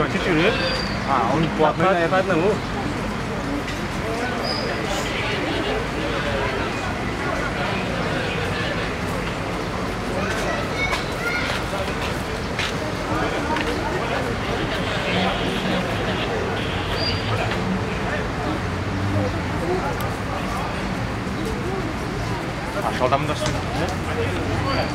Si tu veux. Ah, on ne pourra pas, pas de nouveau. 아, 저 담당 씨.